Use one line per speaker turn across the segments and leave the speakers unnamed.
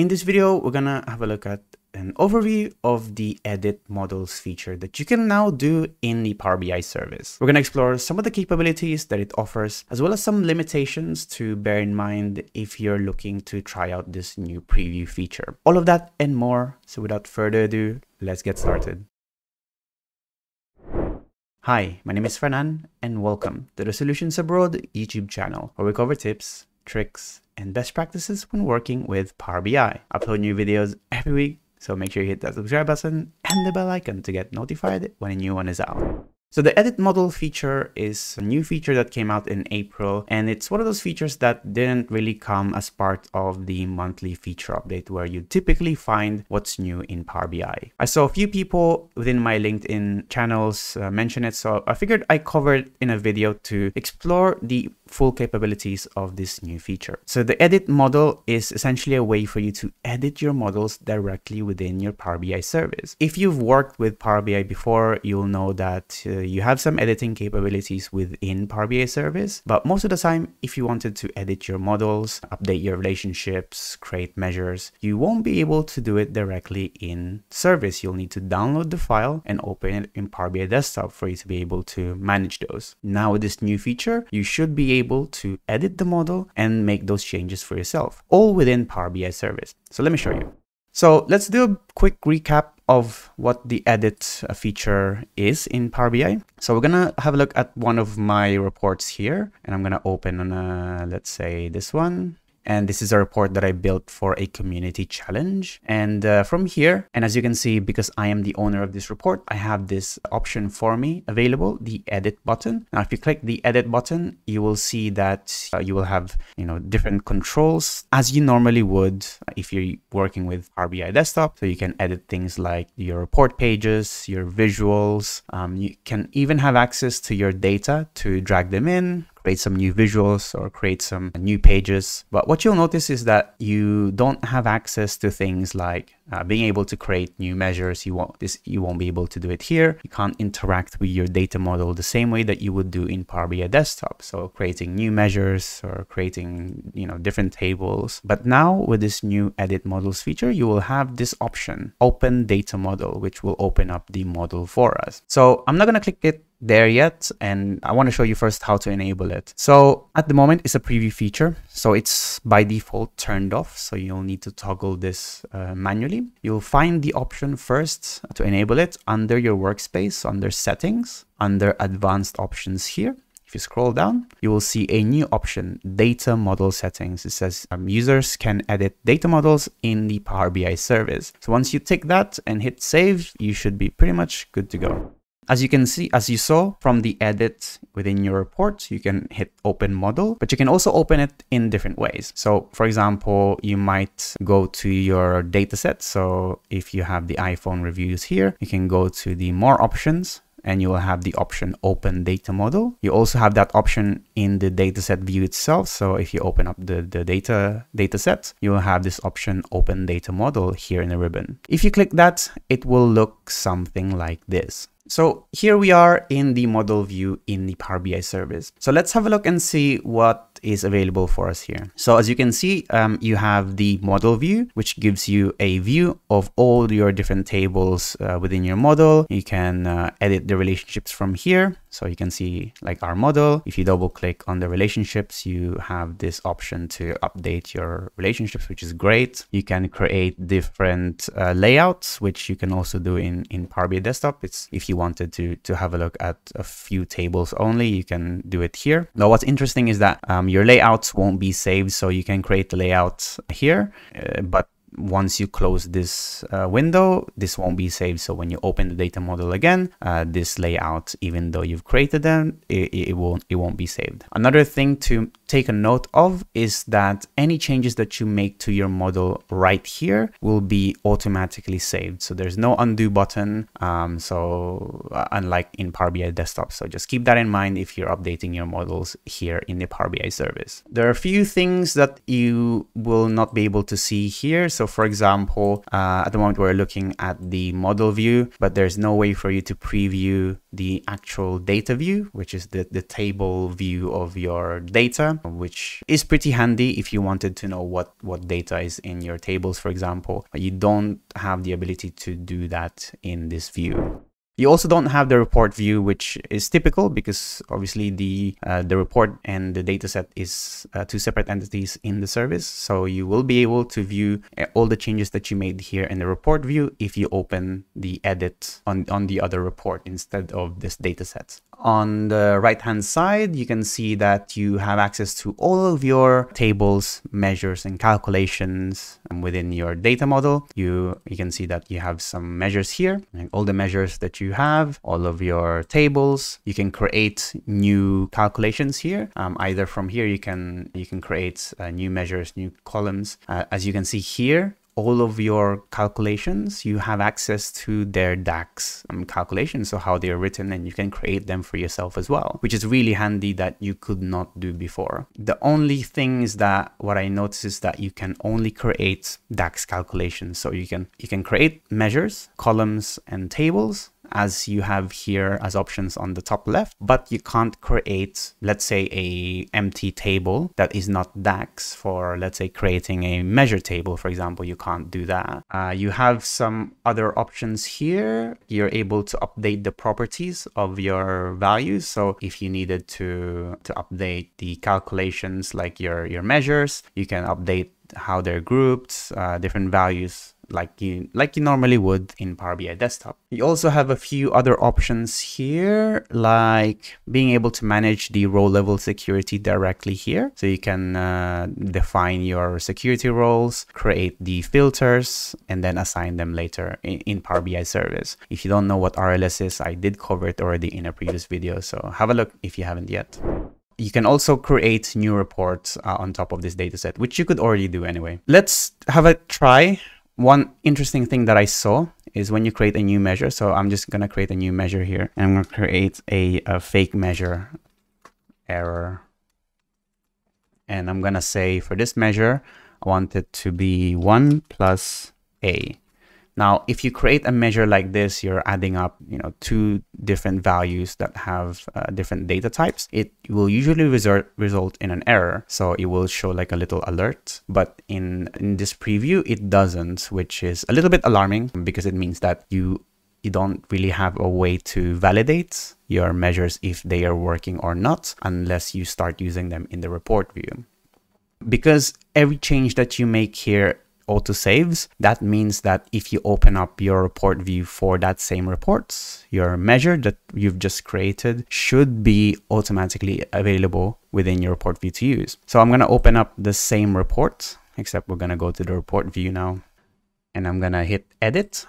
In this video, we're gonna have a look at an overview of the edit models feature that you can now do in the Power BI service. We're going to explore some of the capabilities that it offers, as well as some limitations to bear in mind if you're looking to try out this new preview feature. All of that and more. So without further ado, let's get started. Hi, my name is Fernan and welcome to the Solutions Abroad YouTube channel where we cover tips, tricks, and best practices when working with Power BI. I upload new videos every week, so make sure you hit that subscribe button and the bell icon to get notified when a new one is out. So the edit model feature is a new feature that came out in April and it's one of those features that didn't really come as part of the monthly feature update where you typically find what's new in Power BI. I saw a few people within my LinkedIn channels uh, mention it so I figured I covered in a video to explore the full capabilities of this new feature. So the edit model is essentially a way for you to edit your models directly within your Power BI service. If you've worked with Power BI before, you'll know that uh, you have some editing capabilities within Power BI service, but most of the time, if you wanted to edit your models, update your relationships, create measures, you won't be able to do it directly in service. You'll need to download the file and open it in Power BI desktop for you to be able to manage those. Now with this new feature, you should be able to edit the model and make those changes for yourself, all within Power BI service. So let me show you. So let's do a quick recap of what the edit uh, feature is in Power BI. So we're gonna have a look at one of my reports here and I'm gonna open a, let's say this one and this is a report that I built for a community challenge. And uh, from here, and as you can see, because I am the owner of this report, I have this option for me available, the edit button. Now, if you click the edit button, you will see that uh, you will have, you know, different controls as you normally would if you're working with Power BI desktop. So you can edit things like your report pages, your visuals. Um, you can even have access to your data to drag them in, create some new visuals or create some new pages. But what you'll notice is that you don't have access to things like uh, being able to create new measures. You won't this you won't be able to do it here. You can't interact with your data model the same way that you would do in Power BI desktop. So creating new measures or creating you know different tables. But now with this new edit models feature, you will have this option, open data model, which will open up the model for us. So I'm not gonna click it there yet and I want to show you first how to enable it. So at the moment it's a preview feature so it's by default turned off so you'll need to toggle this uh, manually. You'll find the option first to enable it under your workspace under settings under advanced options here. If you scroll down, you will see a new option, data model settings. It says um, users can edit data models in the Power BI service. So once you tick that and hit save, you should be pretty much good to go. As you can see, as you saw from the edit within your report, you can hit open model, but you can also open it in different ways. So for example, you might go to your dataset. So if you have the iPhone reviews here, you can go to the more options and you will have the option open data model. You also have that option in the dataset view itself. So if you open up the, the data dataset, you will have this option open data model here in the ribbon. If you click that, it will look something like this. So here we are in the model view in the Power BI service. So let's have a look and see what is available for us here. So as you can see, um, you have the model view, which gives you a view of all your different tables uh, within your model. You can uh, edit the relationships from here. So you can see like our model. If you double click on the relationships, you have this option to update your relationships, which is great. You can create different uh, layouts, which you can also do in, in Power BI Desktop. It's if you wanted to, to have a look at a few tables only, you can do it here. Now, what's interesting is that um, your layouts won't be saved. So you can create the layout here, uh, but once you close this uh, window, this won't be saved. So when you open the data model again, uh, this layout, even though you've created them, it, it, won't it won't be saved. Another thing to take a note of is that any changes that you make to your model right here will be automatically saved. So there's no undo button. Um, so uh, unlike in Power BI desktop. So just keep that in mind if you're updating your models here in the Power BI service. There are a few things that you will not be able to see here. So for example, uh, at the moment we're looking at the model view, but there's no way for you to preview the actual data view, which is the, the table view of your data, which is pretty handy if you wanted to know what, what data is in your tables, for example. But you don't have the ability to do that in this view. You also don't have the report view, which is typical because obviously the uh, the report and the dataset is uh, two separate entities in the service. So you will be able to view uh, all the changes that you made here in the report view if you open the edit on, on the other report instead of this dataset. On the right hand side, you can see that you have access to all of your tables, measures, and calculations within your data model. You, you can see that you have some measures here, and all the measures that you have, all of your tables. You can create new calculations here. Um, either from here, you can, you can create uh, new measures, new columns. Uh, as you can see here, all of your calculations, you have access to their DAX um, calculations, so how they're written, and you can create them for yourself as well, which is really handy that you could not do before. The only thing is that what I noticed is that you can only create DAX calculations. So you can you can create measures, columns, and tables, as you have here as options on the top left, but you can't create, let's say, a empty table that is not DAX for, let's say, creating a measure table, for example, you can't do that. Uh, you have some other options here. You're able to update the properties of your values. So if you needed to, to update the calculations like your, your measures, you can update how they're grouped, uh, different values like you like you normally would in Power BI desktop. You also have a few other options here, like being able to manage the row level security directly here. So you can uh, define your security roles, create the filters, and then assign them later in, in Power BI service. If you don't know what RLS is, I did cover it already in a previous video, so have a look if you haven't yet you can also create new reports uh, on top of this dataset, which you could already do anyway. Let's have a try one interesting thing that I saw is when you create a new measure. So I'm just going to create a new measure here and I'm going to create a, a fake measure error. And I'm going to say for this measure, I want it to be 1 plus a. Now, if you create a measure like this, you're adding up, you know, two different values that have uh, different data types. It will usually result result in an error. So it will show like a little alert, but in, in this preview, it doesn't, which is a little bit alarming because it means that you you don't really have a way to validate your measures if they are working or not unless you start using them in the report view. Because every change that you make here auto saves. That means that if you open up your report view for that same report, your measure that you've just created should be automatically available within your report view to use. So I'm going to open up the same report, except we're going to go to the report view now and I'm going to hit edit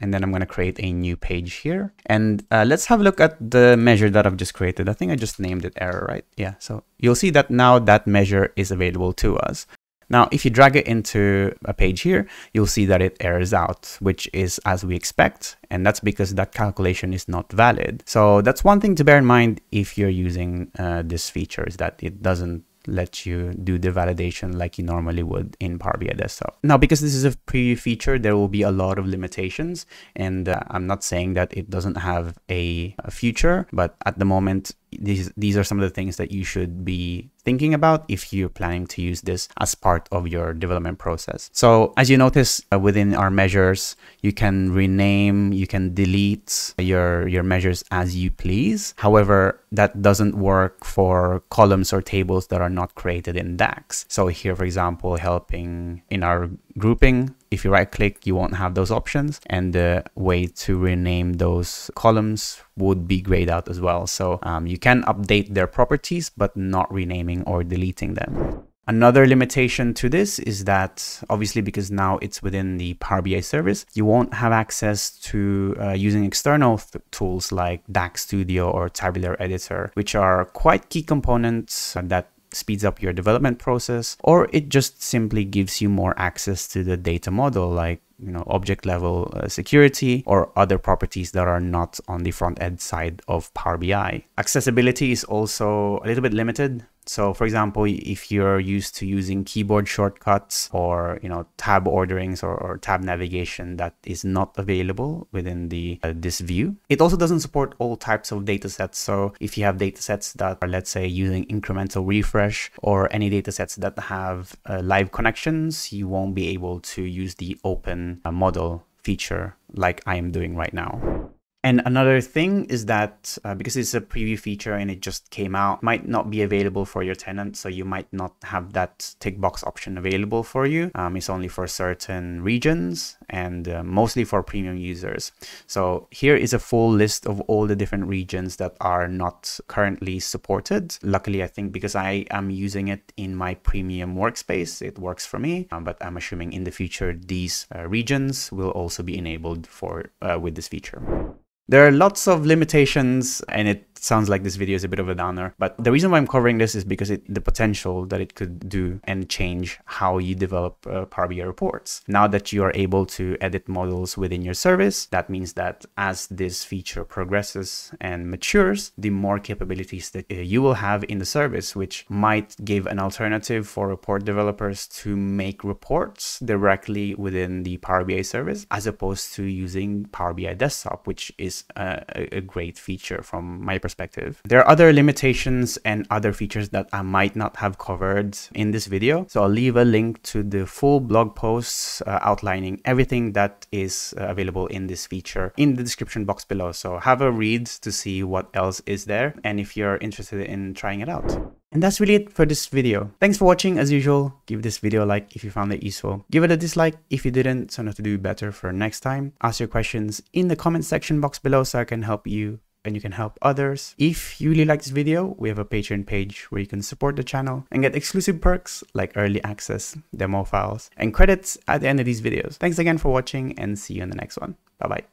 and then I'm going to create a new page here. And uh, let's have a look at the measure that I've just created. I think I just named it error, right? Yeah, so you'll see that now that measure is available to us. Now, if you drag it into a page here, you'll see that it errors out, which is as we expect. And that's because that calculation is not valid. So that's one thing to bear in mind if you're using uh, this feature is that it doesn't let you do the validation like you normally would in Power BI Desktop. Now, because this is a preview feature, there will be a lot of limitations. And uh, I'm not saying that it doesn't have a, a future, but at the moment, these, these are some of the things that you should be thinking about if you're planning to use this as part of your development process. So as you notice uh, within our measures, you can rename, you can delete your, your measures as you please. However, that doesn't work for columns or tables that are not created in DAX. So here, for example, helping in our grouping, if you right click, you won't have those options. And the way to rename those columns would be grayed out as well. So um, you can update their properties, but not renaming or deleting them. Another limitation to this is that obviously because now it's within the Power BI service, you won't have access to uh, using external tools like DAX Studio or Tabular Editor, which are quite key components that speeds up your development process, or it just simply gives you more access to the data model, like you know, object level uh, security or other properties that are not on the front end side of Power BI. Accessibility is also a little bit limited. So for example, if you're used to using keyboard shortcuts or, you know, tab orderings or, or tab navigation that is not available within the uh, this view. It also doesn't support all types of datasets. So if you have datasets that are, let's say, using incremental refresh or any datasets that have uh, live connections, you won't be able to use the open uh, model feature like I am doing right now. And another thing is that uh, because it's a preview feature and it just came out, might not be available for your tenant. So you might not have that tick box option available for you. Um, it's only for certain regions and uh, mostly for premium users. So here is a full list of all the different regions that are not currently supported. Luckily, I think because I am using it in my premium workspace, it works for me. Um, but I'm assuming in the future, these uh, regions will also be enabled for uh, with this feature. There are lots of limitations and it sounds like this video is a bit of a downer, but the reason why I'm covering this is because it, the potential that it could do and change how you develop uh, Power BI reports. Now that you are able to edit models within your service, that means that as this feature progresses and matures, the more capabilities that uh, you will have in the service, which might give an alternative for report developers to make reports directly within the Power BI service, as opposed to using Power BI Desktop, which is a, a great feature from my perspective perspective. There are other limitations and other features that I might not have covered in this video. So I'll leave a link to the full blog posts uh, outlining everything that is uh, available in this feature in the description box below. So have a read to see what else is there and if you're interested in trying it out. And that's really it for this video. Thanks for watching as usual. Give this video a like if you found it useful. Give it a dislike if you didn't so know to do better for next time. Ask your questions in the comment section box below so I can help you and you can help others. If you really like this video, we have a Patreon page where you can support the channel and get exclusive perks like early access, demo files, and credits at the end of these videos. Thanks again for watching and see you in the next one. Bye bye.